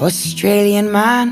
Australian man.